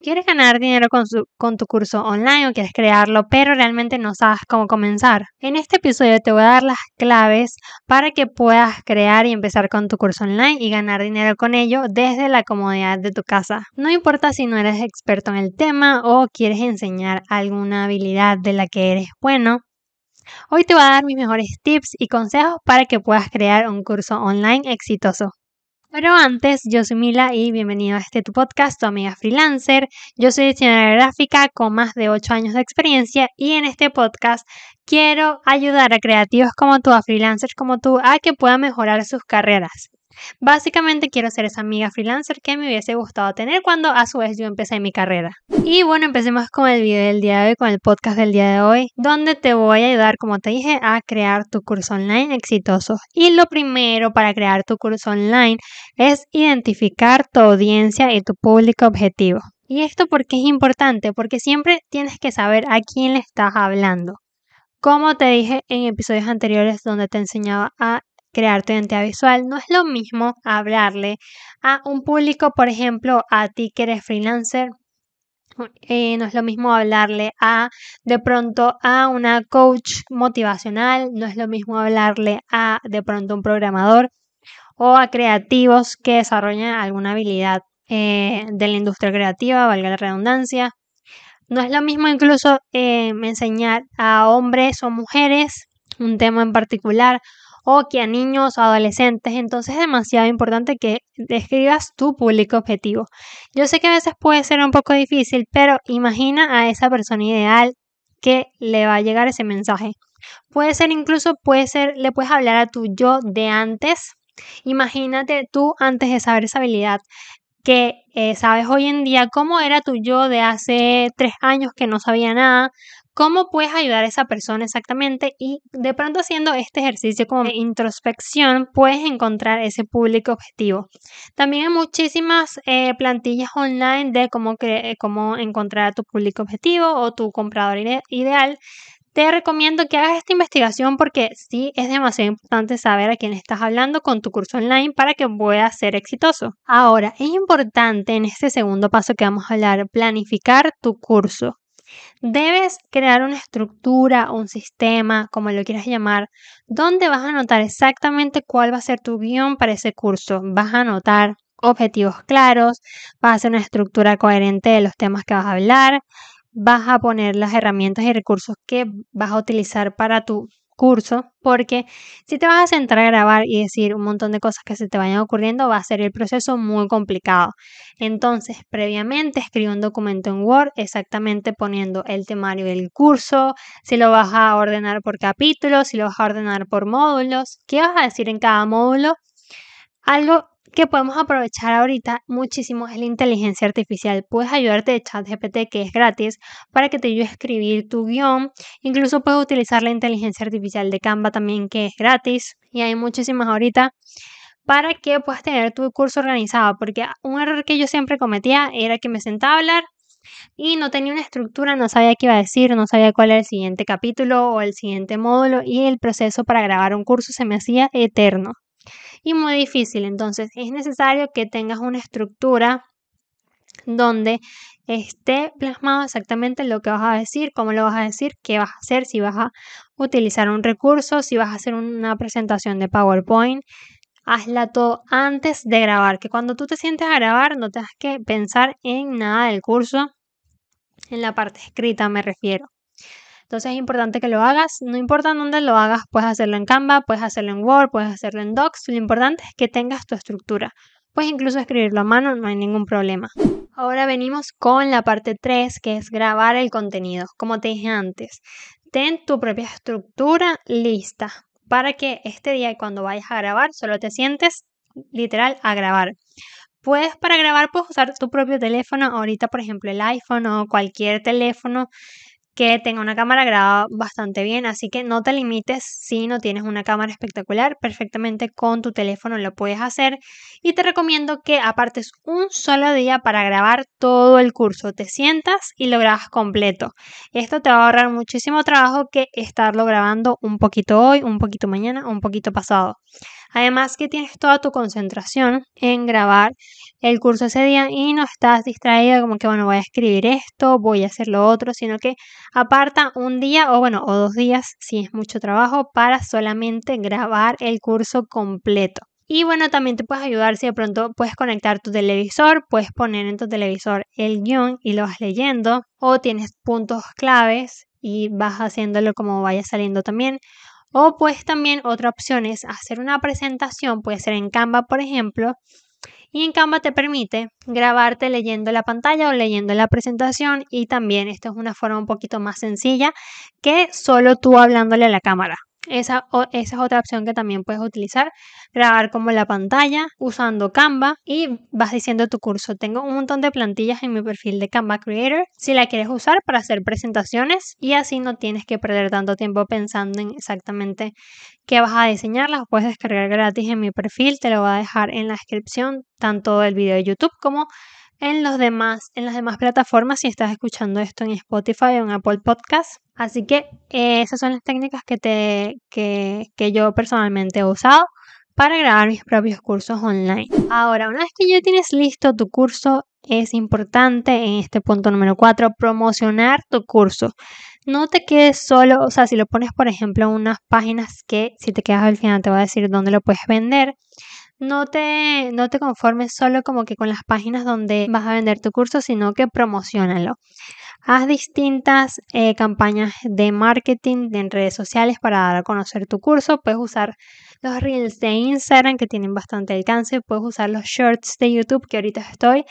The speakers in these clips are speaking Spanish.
¿Quieres ganar dinero con, con, tu curso online o quieres crearlo, pero realmente no sabes cómo comenzar? En este episodio te voy a dar las claves para que puedas crear y empezar con tu curso online y ganar dinero con ello desde la comodidad de tu casa. No importa si no eres experto en el tema o quieres enseñar alguna habilidad de la que eres bueno. Hoy te voy a dar mis mejores tips y consejos para que puedas crear un curso online exitoso. Pero antes, yo soy Mila y bienvenido a este tu podcast, tu amiga freelancer. Yo soy diseñadora gráfica con más de 8 años de experiencia y en este podcast quiero ayudar a creativos como tú, a freelancers como tú, a que puedan mejorar sus carreras. Básicamente quiero ser esa amiga freelancer que me hubiese gustado tener cuando a su vez yo empecé mi carrera. Y bueno, empecemos con el video del día de hoy, con el podcast del día de hoy, donde te voy a ayudar, como te dije, a crear tu curso online exitoso. Y lo primero para crear tu curso online es identificar tu audiencia y tu público objetivo. ¿Y esto por qué es importante? Porque siempre tienes que saber a quién le estás hablando. Como te dije en episodios anteriores donde te enseñaba a crear tu identidad visual, no es lo mismo hablarle a un público, por ejemplo, a ti que eres freelancer. Eh, no es lo mismo hablarle a de pronto a una coach motivacional, no es lo mismo hablarle a de pronto un programador o a creativos que desarrollan alguna habilidad eh, de la industria creativa, valga la redundancia. No es lo mismo incluso eh, enseñar a hombres o mujeres un tema en particular o que a niños o adolescentes. Entonces es demasiado importante que describas tu público objetivo. Yo sé que a veces puede ser un poco difícil, pero imagina a esa persona ideal que le va a llegar ese mensaje. Puede ser incluso, puede ser, le puedes hablar a tu yo de antes. Imagínate tú antes de saber esa habilidad que eh, sabes hoy en día cómo era tu yo de hace tres años que no sabía nada, cómo puedes ayudar a esa persona exactamente y de pronto haciendo este ejercicio como introspección puedes encontrar ese público objetivo. También hay muchísimas eh, plantillas online de cómo, cómo encontrar a tu público objetivo o tu comprador ideal. Te recomiendo que hagas esta investigación porque sí es demasiado importante saber a quién estás hablando con tu curso online para que pueda ser exitoso. Ahora, es importante en este segundo paso que vamos a hablar, planificar tu curso. Debes crear una estructura, un sistema, como lo quieras llamar, donde vas a anotar exactamente cuál va a ser tu guion para ese curso. Vas a anotar objetivos claros, vas a hacer una estructura coherente de los temas que vas a hablar, vas a poner las herramientas y recursos que vas a utilizar para tu curso, porque si te vas a sentar a grabar y decir un montón de cosas que se te vayan ocurriendo, va a ser el proceso muy complicado. Entonces, previamente escribe un documento en Word exactamente poniendo el temario del curso, si lo vas a ordenar por capítulos, si lo vas a ordenar por módulos, qué vas a decir en cada módulo. Algo que podemos aprovechar ahorita muchísimo es la inteligencia artificial. Puedes ayudarte de ChatGPT que es gratis para que te ayude a escribir tu guion. Incluso puedes utilizar la inteligencia artificial de Canva también que es gratis. Y hay muchísimas ahorita para que puedas tener tu curso organizado. Porque un error que yo siempre cometía era que me sentaba a hablar y no tenía una estructura, no sabía qué iba a decir, no sabía cuál era el siguiente capítulo o el siguiente módulo y el proceso para grabar un curso se me hacía eterno y muy difícil. Entonces es necesario que tengas una estructura donde esté plasmado exactamente lo que vas a decir, cómo lo vas a decir, qué vas a hacer, si vas a utilizar un recurso, si vas a hacer una presentación de PowerPoint. Hazla todo antes de grabar, que cuando tú te sientes a grabar no tengas que pensar en nada del curso, en la parte escrita me refiero. Entonces es importante que lo hagas, no importa dónde lo hagas, puedes hacerlo en Canva, puedes hacerlo en Word, puedes hacerlo en Docs, lo importante es que tengas tu estructura. Puedes incluso escribirlo a mano, no hay ningún problema. Ahora venimos con la parte 3, que es grabar el contenido. Como te dije antes, ten tu propia estructura lista para que este día cuando vayas a grabar solo te sientes literal a grabar. Puedes para grabar puedes usar tu propio teléfono, ahorita por ejemplo el iPhone o cualquier teléfono que tenga una cámara grabada bastante bien, así que no te limites si no tienes una cámara espectacular, perfectamente con tu teléfono lo puedes hacer y te recomiendo que apartes un solo día para grabar todo el curso, te sientas y lo grabas completo. Esto te va a ahorrar muchísimo trabajo que estarlo grabando un poquito hoy, un poquito mañana, un poquito pasado. Además que tienes toda tu concentración en grabar el curso ese día y no estás distraída como que, bueno, voy a escribir esto, voy a hacer lo otro, sino que aparta un día o, bueno, o dos días, si es mucho trabajo, para solamente grabar el curso completo. Y bueno, también te puedes ayudar si de pronto puedes conectar tu televisor, puedes poner en tu televisor el guion y lo vas leyendo, o tienes puntos claves y vas haciéndolo como vaya saliendo también. O pues también otra opción es hacer una presentación, puede ser en Canva, por ejemplo, y en Canva te permite grabarte leyendo la pantalla o leyendo la presentación y también esto es una forma un poquito más sencilla que solo tú hablándole a la cámara. Esa, esa, es otra opción que también puedes utilizar. Grabar como la pantalla usando Canva y vas diciendo tu curso. Tengo un montón de plantillas en mi perfil de Canva Creator si la quieres usar para hacer presentaciones y así no tienes que perder tanto tiempo pensando en exactamente qué vas a diseñar. Las puedes descargar gratis en mi perfil. Te lo voy a dejar en la descripción tanto del video de YouTube como en los demás, en las demás plataformas si estás escuchando esto en Spotify o en Apple Podcast. Así que eh, esas son las técnicas que, te, que, que yo personalmente he usado para grabar mis propios cursos online. Ahora, una vez que ya tienes listo tu curso, es importante en este punto número 4 promocionar tu curso. No te quedes solo, o sea, si lo pones por ejemplo en unas páginas que si te quedas al final te voy a decir dónde lo puedes vender no te, no te conformes solo como que con las páginas donde vas a vender tu curso, sino que promocionalo. Haz distintas eh, campañas de marketing en redes sociales para dar a conocer tu curso. Puedes usar los reels de Instagram que tienen bastante alcance. Puedes usar los shorts de YouTube que ahorita estoy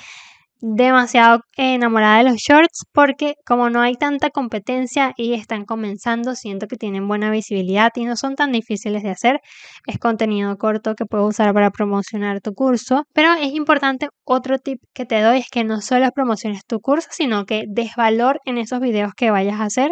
demasiado enamorada de los shorts porque como no hay tanta competencia y están comenzando, siento que tienen buena visibilidad y no son tan difíciles de hacer. Es contenido corto que puedes usar para promocionar tu curso. Pero es importante, otro tip que te doy es que no solo promociones tu curso, sino que des valor en esos videos que vayas a hacer.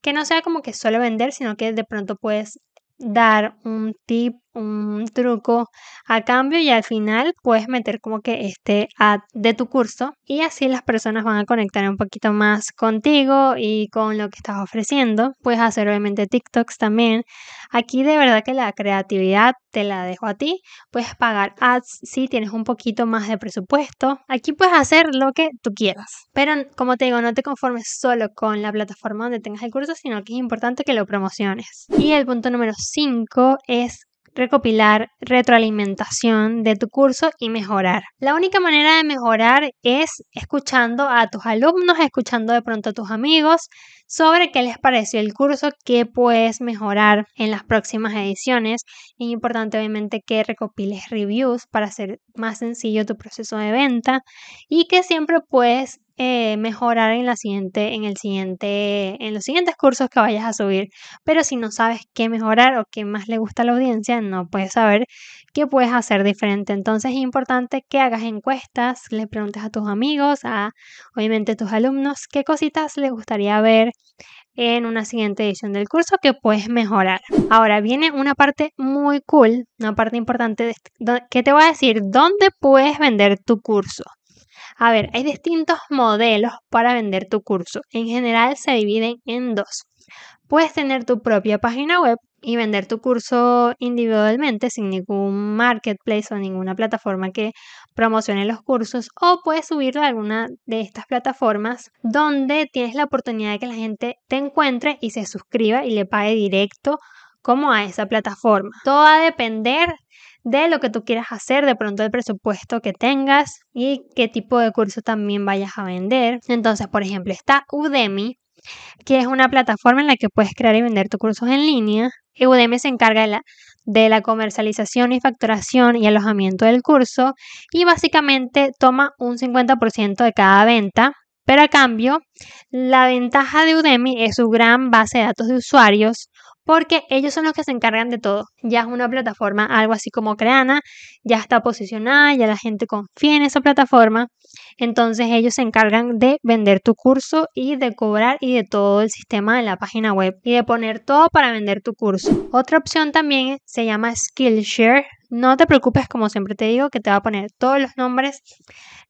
Que no sea como que solo vender, sino que de pronto puedes dar un tip, un truco a cambio y al final puedes meter como que este ad de tu curso y así las personas van a conectar un poquito más contigo y con lo que estás ofreciendo. Puedes hacer obviamente TikToks también. Aquí de verdad que la creatividad te la dejo a ti. Puedes pagar ads si tienes un poquito más de presupuesto. Aquí puedes hacer lo que tú quieras. Pero como te digo, no te conformes solo con la plataforma donde tengas el curso, sino que es importante que lo promociones. Y el punto número 5 es recopilar retroalimentación de tu curso y mejorar. La única manera de mejorar es escuchando a tus alumnos, escuchando de pronto a tus amigos sobre qué les pareció el curso, qué puedes mejorar en las próximas ediciones. Es importante obviamente que recopiles reviews para hacer más sencillo tu proceso de venta y que siempre puedes eh, mejorar en la siguiente, en el siguiente, en los siguientes cursos que vayas a subir. Pero si no sabes qué mejorar o qué más le gusta a la audiencia, no puedes saber qué puedes hacer diferente. Entonces es importante que hagas encuestas, le preguntes a tus amigos, a obviamente tus alumnos, qué cositas les gustaría ver en una siguiente edición del curso que puedes mejorar. Ahora viene una parte muy cool, una parte importante que te voy a decir dónde puedes vender tu curso. A ver, hay distintos modelos para vender tu curso. En general se dividen en dos. Puedes tener tu propia página web y vender tu curso individualmente sin ningún marketplace o ninguna plataforma que promocione los cursos o puedes subirlo a alguna de estas plataformas donde tienes la oportunidad de que la gente te encuentre y se suscriba y le pague directo como a esa plataforma. Todo va a depender de lo que tú quieras hacer, de pronto el presupuesto que tengas y qué tipo de curso también vayas a vender. Entonces, por ejemplo, está Udemy, que es una plataforma en la que puedes crear y vender tus cursos en línea. Udemy se encarga de la, de la comercialización y facturación y alojamiento del curso y básicamente toma un 50% de cada venta. Pero a cambio, la ventaja de Udemy es su gran base de datos de usuarios, porque ellos son los que se encargan de todo. Ya es una plataforma, algo así como Creana, ya está posicionada, ya la gente confía en esa plataforma, entonces ellos se encargan de vender tu curso y de cobrar y de todo el sistema de la página web y de poner todo para vender tu curso. Otra opción también se llama Skillshare. No te preocupes, como siempre te digo, que te va a poner todos los nombres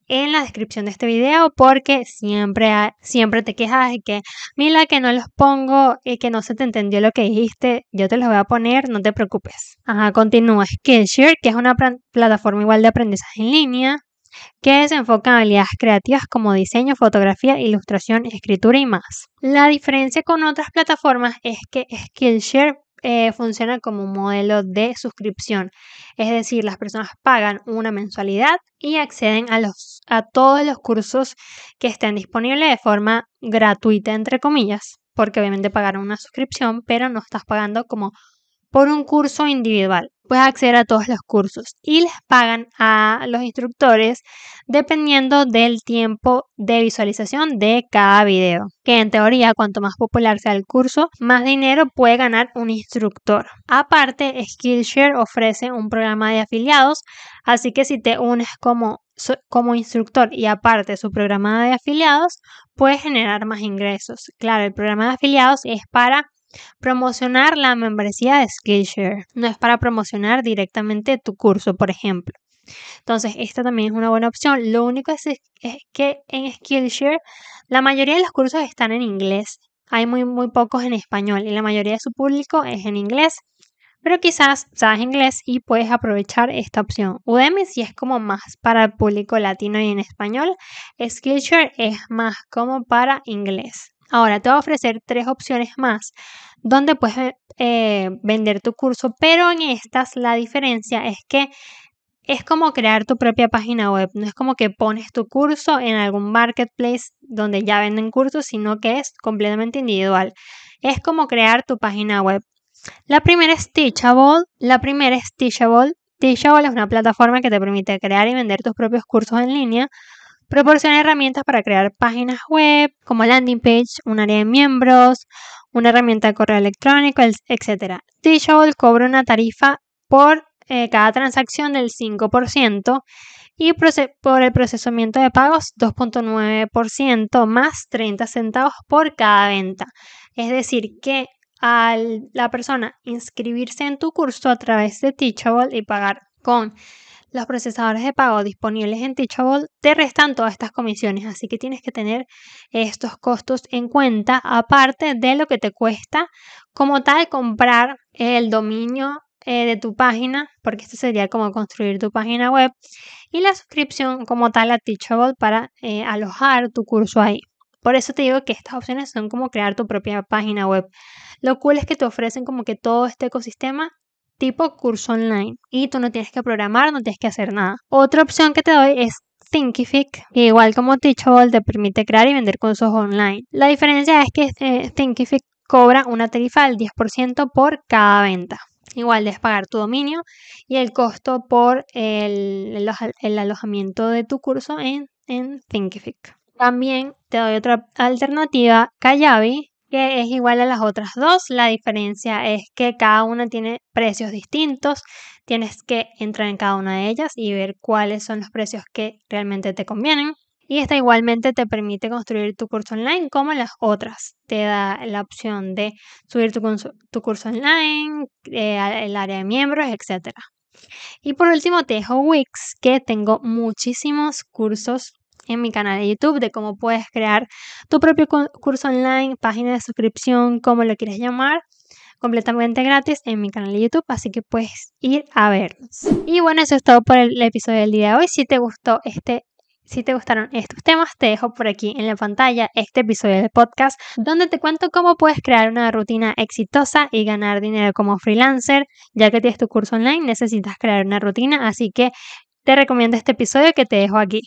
en la descripción de este video porque siempre, siempre te quejas de que, mira, que no los pongo y que no se te entendió lo que dijiste, yo te los voy a poner, no te preocupes. Ajá, continúa Skillshare, que es una plataforma igual de aprendizaje en línea que se enfoca en habilidades creativas como diseño, fotografía, ilustración, escritura y más. La diferencia con otras plataformas es que Skillshare eh, funciona como un modelo de suscripción, es decir, las personas pagan una mensualidad y acceden a, los, a todos los cursos que estén disponibles de forma gratuita, entre comillas, porque obviamente pagaron una suscripción, pero no estás pagando como por un curso individual puedes acceder a todos los cursos y les pagan a los instructores dependiendo del tiempo de visualización de cada video. Que en teoría, cuanto más popular sea el curso, más dinero puede ganar un instructor. Aparte, Skillshare ofrece un programa de afiliados, así que si te unes como como instructor y aparte su programa de afiliados, puedes generar más ingresos. Claro, el programa de afiliados es para Promocionar la membresía de Skillshare no es para promocionar directamente tu curso, por ejemplo. Entonces, esta también es una buena opción. Lo único es, que en Skillshare la mayoría de los cursos están en inglés. Hay muy, muy pocos en español y la mayoría de su público es en inglés. Pero quizás sabes inglés y puedes aprovechar esta opción. Udemy si es como más para el público latino y en español. Skillshare es más como para inglés. Ahora te voy a ofrecer tres opciones más donde puedes eh, vender tu curso, pero en estas la diferencia es que es como crear tu propia página web, no es como que pones tu curso en algún marketplace donde ya venden cursos, sino que es completamente individual. Es como crear tu página web. La primera es Teachable. La primera es Teachable. Teachable es una plataforma que te permite crear y vender tus propios cursos en línea Proporciona herramientas para crear páginas web, como landing page, un área de miembros, una herramienta de correo electrónico, etc. Teachable cobra una tarifa por eh, cada transacción del 5% y por el procesamiento de pagos 2.9% más 30 centavos por cada venta. Es decir, que al la persona inscribirse en tu curso a través de Teachable y pagar con los procesadores de pago disponibles en Teachable te restan todas estas comisiones, así que tienes que tener estos costos en cuenta, aparte de lo que te cuesta como tal comprar el dominio eh, de tu página, porque esto sería como construir tu página web, y la suscripción como tal a Teachable para eh, alojar tu curso ahí. Por eso te digo que estas opciones son como crear tu propia página web. Lo cool es que te ofrecen como que todo este ecosistema tipo curso online y tú no tienes que programar, no tienes que hacer nada. Otra opción que te doy es Thinkific, que igual como Teachable te permite crear y vender cursos online. La diferencia es que eh, Thinkific cobra una tarifa del 10% por cada venta. Igual debes pagar tu dominio y el costo por el, alojamiento de tu curso en, en Thinkific. También te doy otra alternativa, Kayabi, que es igual a las otras dos. La diferencia es que cada una tiene precios distintos. Tienes que entrar en cada una de ellas y ver cuáles son los precios que realmente te convienen. Y esta igualmente te permite construir tu curso online como las otras. Te da la opción de subir tu, tu curso online, eh, el área de miembros, etc. Y por último te dejo Wix, que tengo muchísimos cursos en mi canal de YouTube de cómo puedes crear tu propio curso online, página de suscripción, como lo quieras llamar completamente gratis en mi canal de YouTube, así que puedes ir a verlos. Y bueno, eso es todo por el episodio del día de hoy. Si te gustó este si te gustaron estos temas, te dejo por aquí en la pantalla este episodio del podcast donde te cuento cómo puedes crear una rutina exitosa y ganar dinero como freelancer. Ya que tienes tu curso online, necesitas crear una rutina, así que te recomiendo este episodio que te dejo aquí.